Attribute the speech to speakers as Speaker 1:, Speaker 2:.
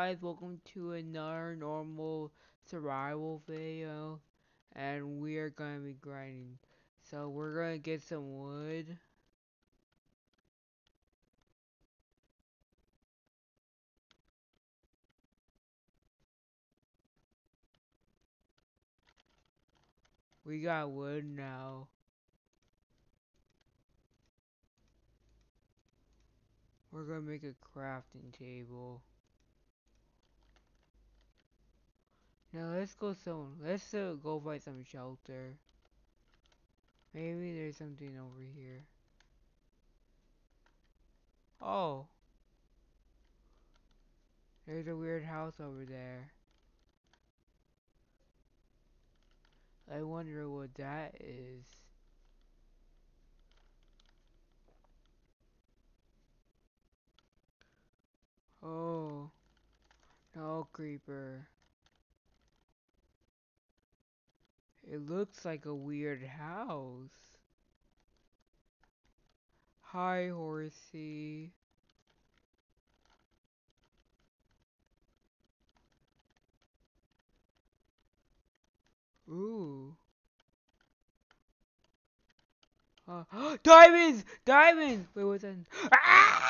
Speaker 1: guys, welcome to another normal survival video and we are gonna be grinding. So we're gonna get some wood. We got wood now. We're gonna make a crafting table. Now let's go some. Let's uh, go find some shelter. Maybe there's something over here. Oh. There's a weird house over there. I wonder what that is. Oh. No, creeper. It looks like a weird house. Hi, horsey. Ooh. Uh, diamonds! Diamonds! Wait, what's that? Ah!